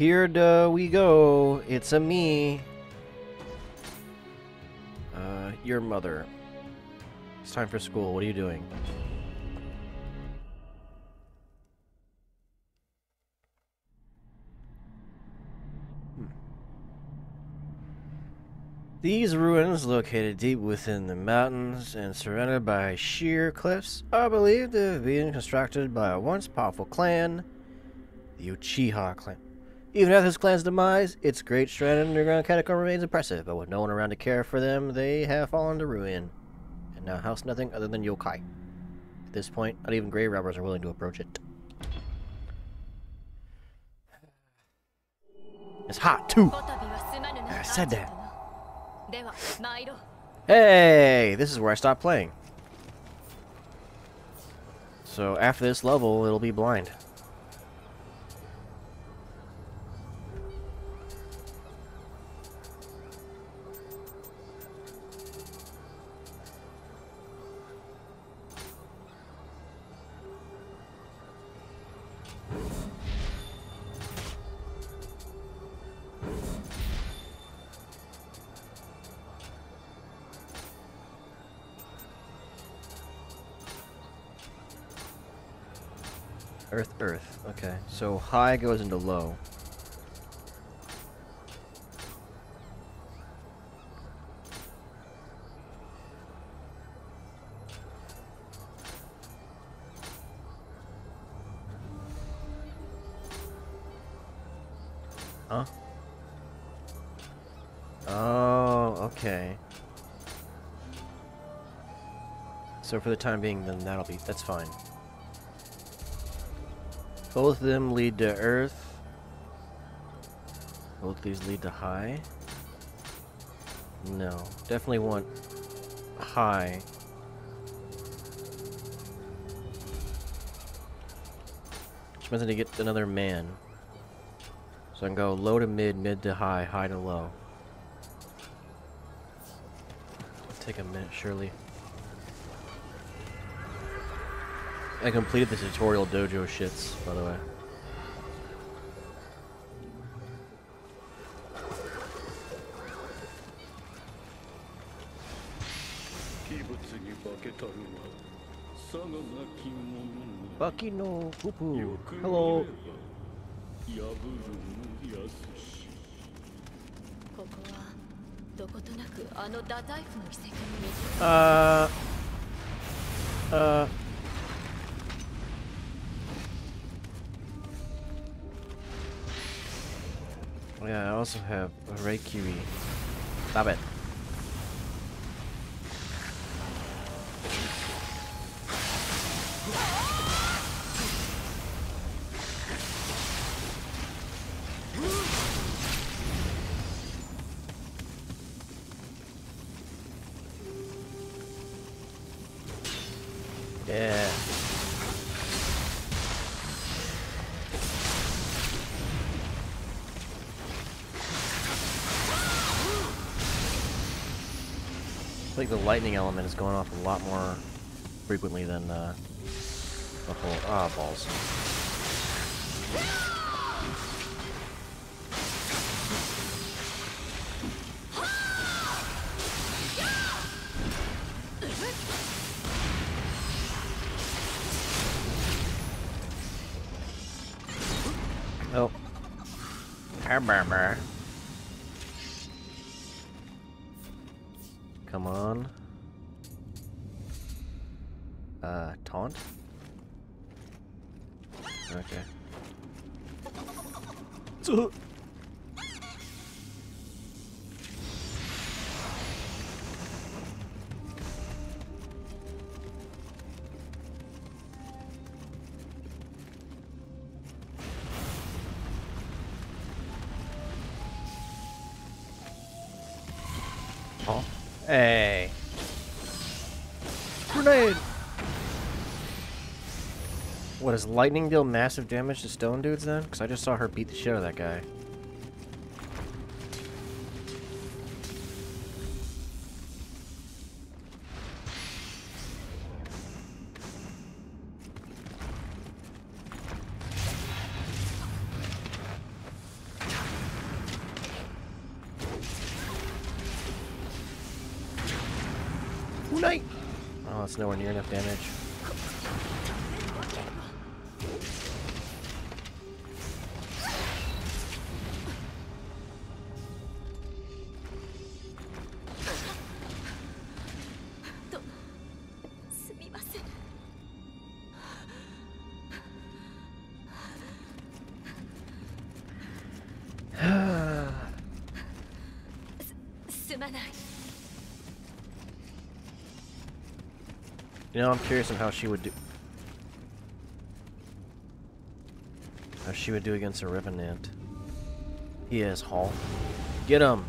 here do we go. It's a me. Uh, your mother. It's time for school. What are you doing? Hmm. These ruins, located deep within the mountains and surrounded by sheer cliffs, are believed to have been constructed by a once powerful clan, the Uchiha clan. Even after this clan's demise, its great stranded underground catacomb remains impressive, but with no one around to care for them, they have fallen to ruin, and now house nothing other than yokai. At this point, not even grave robbers are willing to approach it. It's hot, too! I said that. Hey! This is where I stopped playing. So after this level, it'll be blind. So high goes into low. Huh? Oh, okay. So for the time being, then that'll be, that's fine. Both of them lead to Earth. Both these lead to high. No, definitely want high. Which means I need to get another man. So I can go low to mid, mid to high, high to low. Take a minute, surely. I completed the tutorial dojo shits, by the way. Bucky no poo poo. Hello. Uh. Uh. Yeah, I also have a Raikiri. Stop it. The lightning element is going off a lot more frequently than uh, the whole ah balls. Oh. Come on. Uh, taunt? Okay. What, does lightning deal massive damage to stone dudes then? Because I just saw her beat the shit out of that guy. Unite! Oh, it's nowhere near enough damage. You know, I'm curious on how she would do... How she would do against a Revenant. He is Hall. Get him!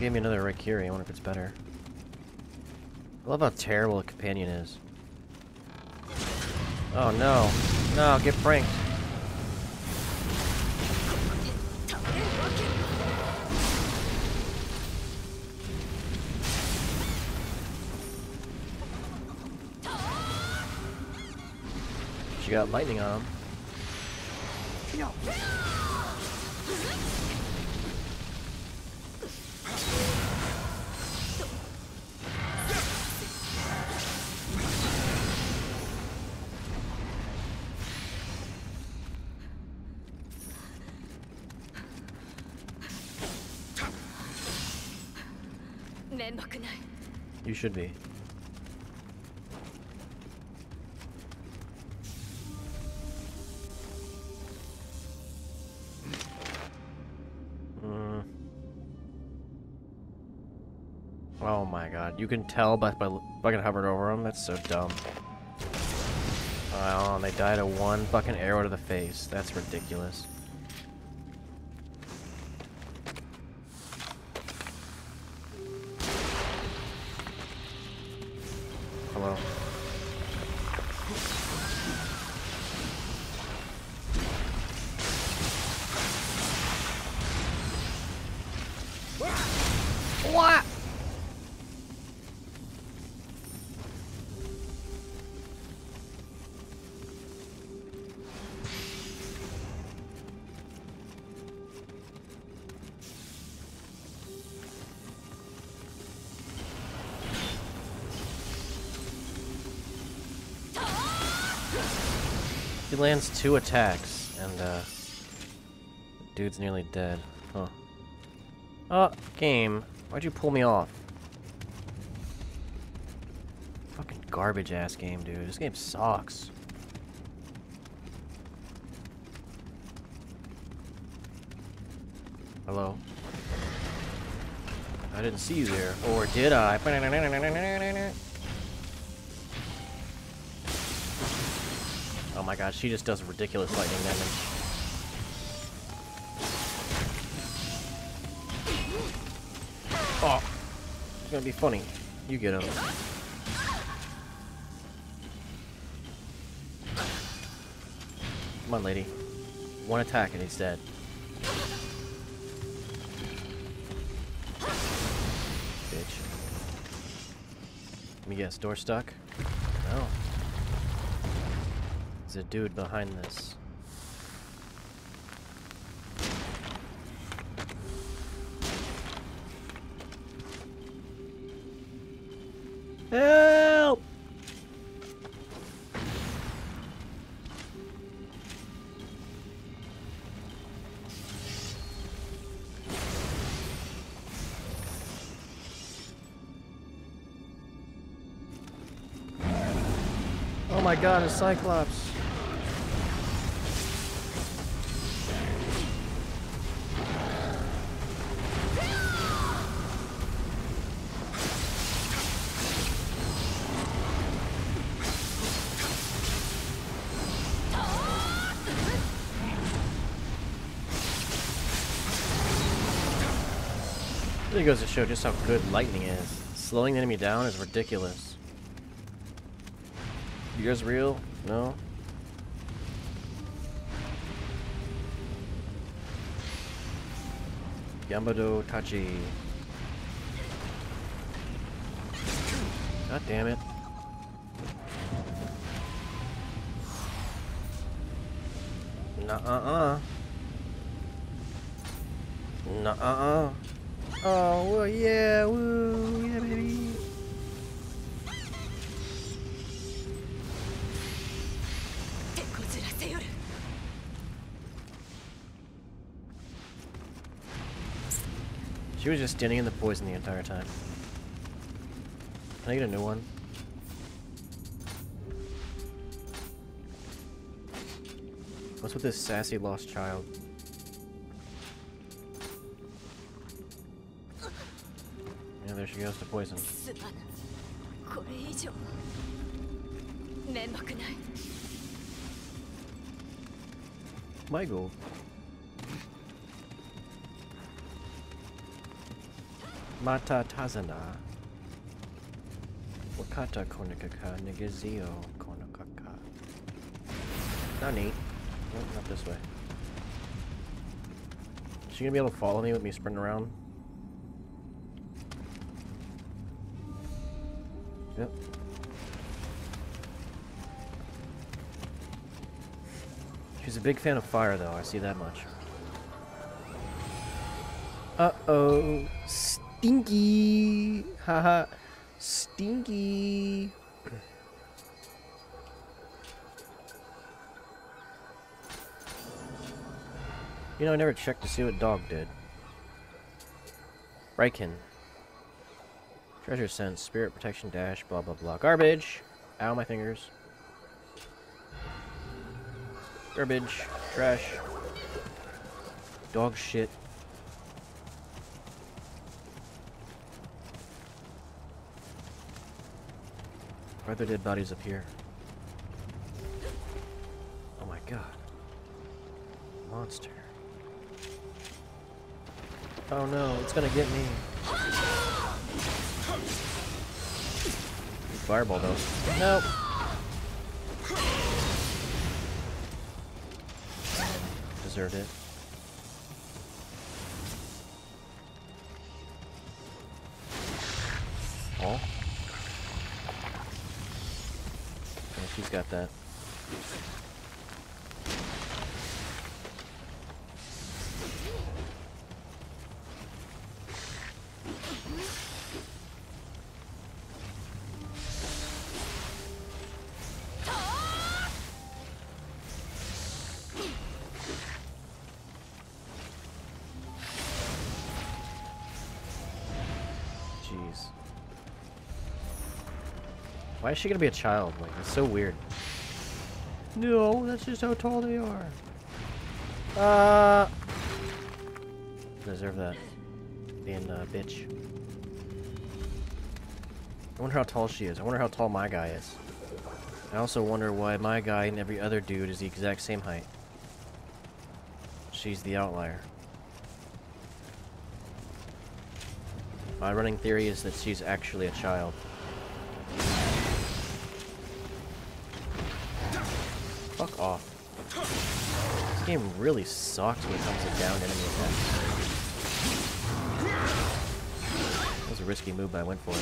Gave me another Raikiri. I wonder if it's better. I love how terrible a companion is. Oh no. No, get pranked. She got lightning on him. Should be. Mm. Oh my god, you can tell by, by fucking hovered over them? That's so dumb. Oh, they died a one fucking arrow to the face. That's ridiculous. Lands two attacks, and, uh... Dude's nearly dead. Huh. Oh, game. Why'd you pull me off? Fucking garbage-ass game, dude. This game sucks. Hello? I didn't see you there. Or did I? God, she just does ridiculous lightning damage. Oh! It's gonna be funny. You get him. Come on, lady. One attack and he's dead. Bitch. Let me guess, door stuck? No. There's a dude behind this. Oh my god, a Cyclops. Really goes to show just how good lightning is. Slowing the enemy down is ridiculous. You guys real? No? Yamado Tachi. God damn it. Nuh-uh-uh. Nuh-uh-uh. Oh, well, yeah, woo, yeah, baby. She was just standing in the poison the entire time. Can I get a new one? What's with this sassy lost child? Yeah, there she goes to poison. My goal. Mata Tazana. Wakata Konakaka Nigizio Konakaka. Nani? Nope, not this way. Is she gonna be able to follow me with me sprinting around? Yep. She's a big fan of fire, though. I see that much. Uh-oh. Stinky! Haha. Stinky! You know, I never checked to see what dog did. Raikin. Treasure sense, spirit protection dash, blah blah blah. Garbage! Ow, my fingers. Garbage. Trash. Dog shit. Why are there dead bodies up here? Oh my god. Monster. Oh no, it's gonna get me. Fireball though. Nope. Deserved it. She's got that. Why is she gonna be a child? Like, it's so weird. No, that's just how tall they are. Uh. Deserve that. Being a bitch. I wonder how tall she is. I wonder how tall my guy is. I also wonder why my guy and every other dude is the exact same height. She's the outlier. My running theory is that she's actually a child. Game really sucks when it comes to down enemy attacks. That was a risky move, but I went for it.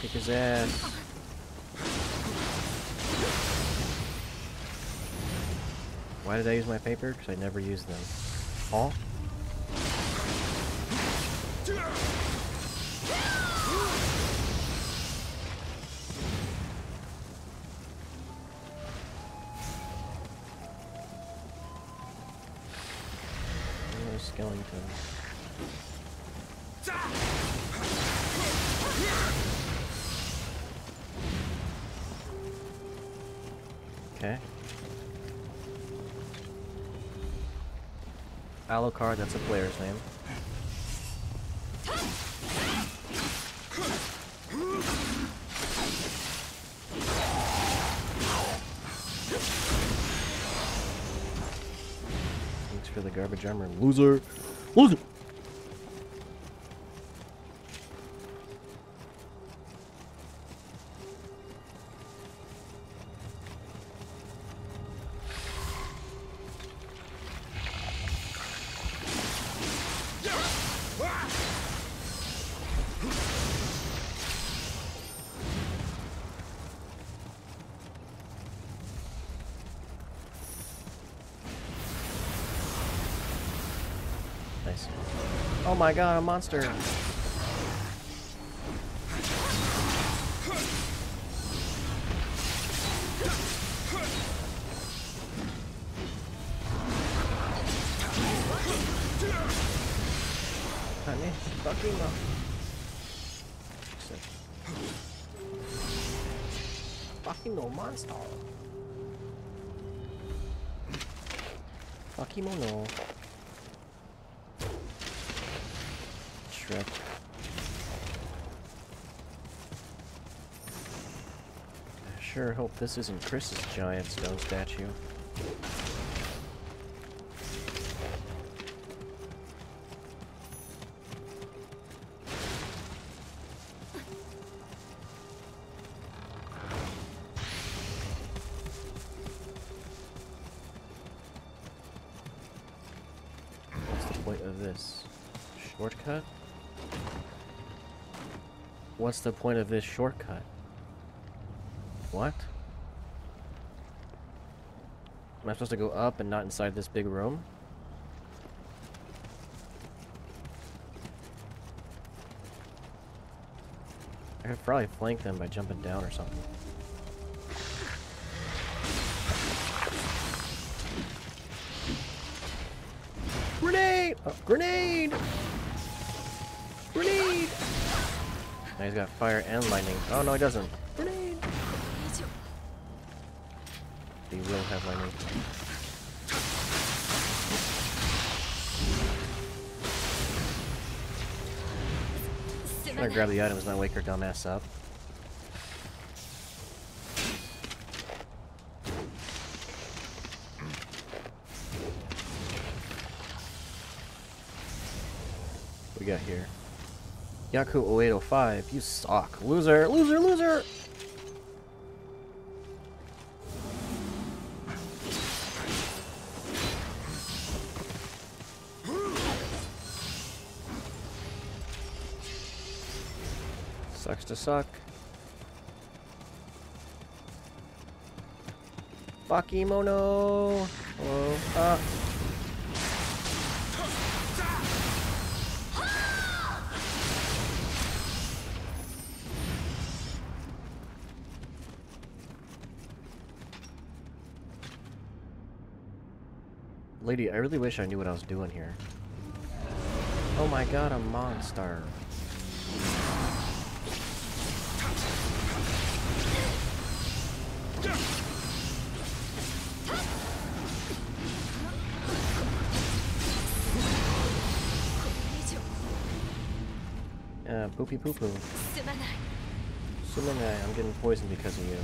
Kick his ass. Why did I use my paper? Because I never use them. Oh, skeleton. Alucard, that's a player's name. Thanks for the garbage armor, loser! Loser! Oh my god, a monster! Fucking no. Fucking no monster. No. I sure hope this isn't Chris's giant stone statue. What's the point of this shortcut? What? Am I supposed to go up and not inside this big room? I could probably flank them by jumping down or something. Grenade! Oh, grenade! Now he's got fire and lightning. Oh no, he doesn't. Grenade! He will have lightning. I'm gonna grab the items, not wake her dumbass up. We got here? Yaku 0805, you suck. Loser, loser, loser! Sucks to suck. Bakimono! Hello? Ah. Lady, I really wish I knew what I was doing here. Oh my god, a monster. Uh, poopy poo poo. Sumanai, I'm getting poisoned because of you.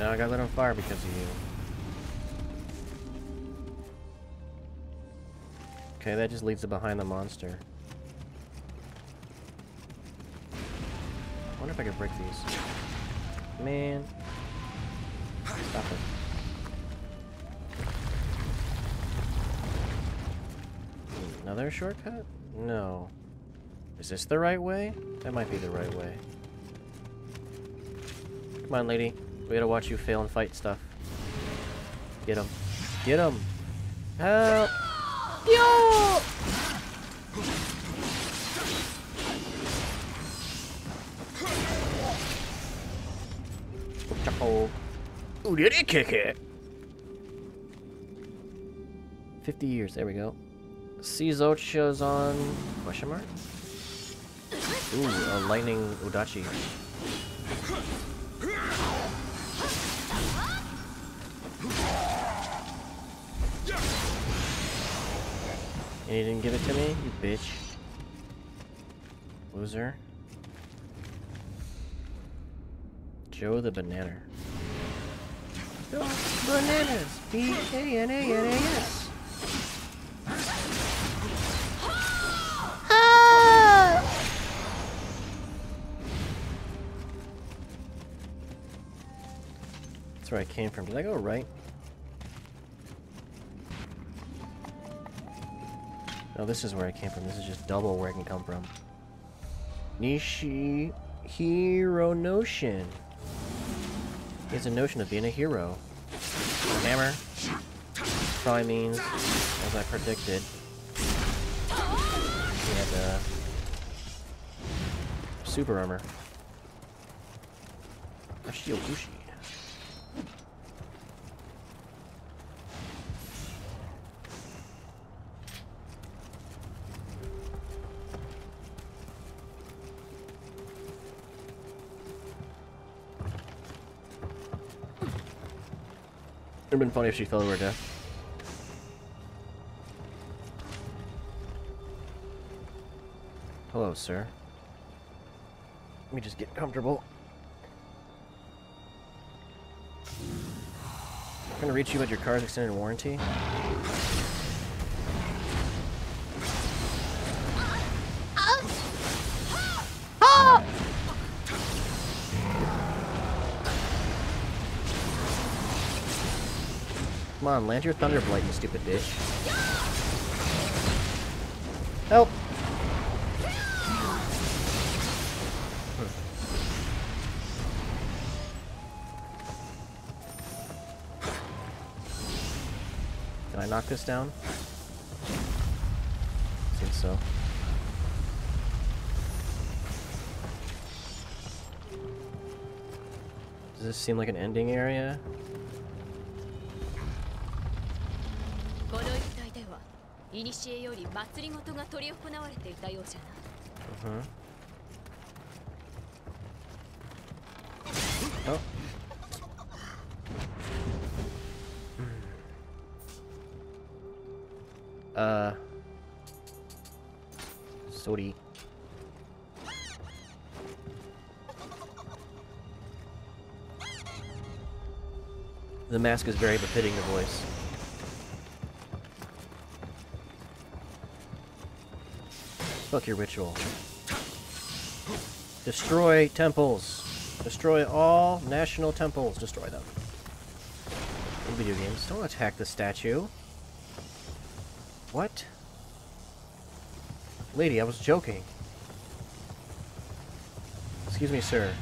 Now I got lit on fire because of you. Okay, that just leaves it behind the monster. I wonder if I could break these. Man. Stop it. Another shortcut? No. Is this the right way? That might be the right way. Come on, lady. We gotta watch you fail and fight stuff. Get him. Get him! Help! Yo! Ooh, did he kick it? 50 years, there we go. Shizocha's on... question mark? Ooh, a lightning Udachi. And you didn't give it to me, you bitch. Loser. Joe the banana. Bananas. B A N A N A S. That's where I came from. Did I go right? No, this is where I came from. This is just double where I can come from. Nishi Hero Notion. He has a notion of being a hero. Hammer. Probably means, as I predicted, he had uh, super armor. A shield Ushi. It'd been funny if she fell to her death. Hello, sir. Let me just get comfortable. I'm gonna reach you at your car's extended warranty. Come on, land your Thunderblight, you stupid bitch. Help! Can I knock this down? Seems so. Does this seem like an ending area? 古より祭りごとが執り行われていたようじゃな Uh-huh. Oh. Uh. Sorry. The mask is very befitting the voice. Fuck your ritual. Destroy temples. Destroy all national temples. Destroy them. In video games, don't attack the statue. What? Lady, I was joking. Excuse me, sir.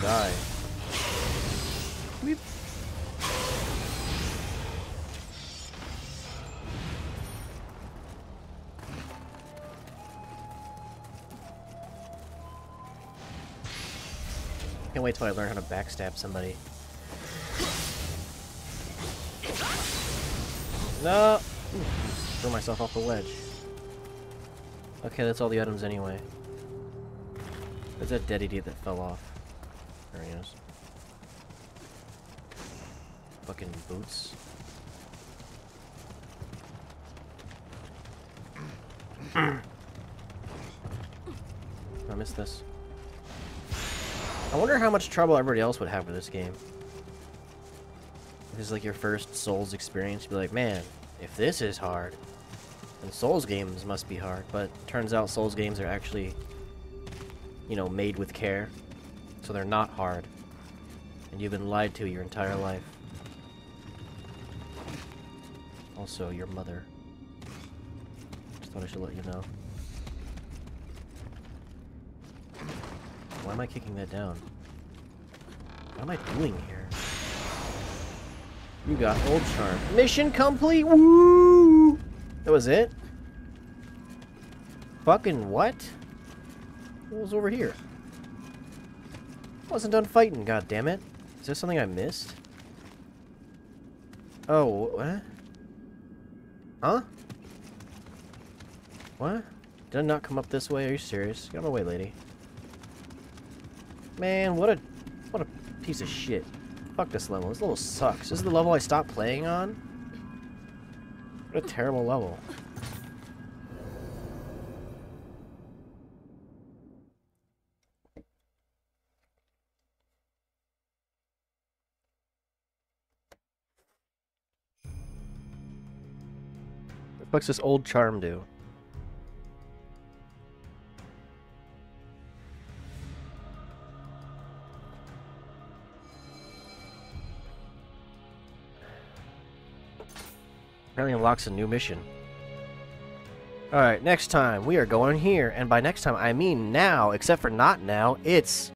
Die. Can't wait till I learn how to backstab somebody. No! Throw myself off the ledge. Okay, that's all the items anyway. There's that dead idiot that fell off. There he is. Fucking boots. I missed this. I wonder how much trouble everybody else would have with this game. If this is like your first Souls experience, you'd be like, man, if this is hard, then Souls games must be hard. But turns out Souls games are actually, you know, made with care. So they're not hard. And you've been lied to your entire life. Also, your mother. Just thought I should let you know. Why am I kicking that down? What am I doing here? You got old charm. Mission complete! Woo! That was it? Fucking what? What was over here? Wasn't done fighting, god damn it. Is there something I missed? Oh, what? Huh? What? Did I not come up this way? Are you serious? Get out of my way, lady. Man, what a what a piece of shit. Fuck this level. This level sucks. This is the level I stopped playing on? What a terrible level. What's this old charm do? Apparently unlocks a new mission. Alright, next time we are going here. And by next time, I mean now, except for not now. It's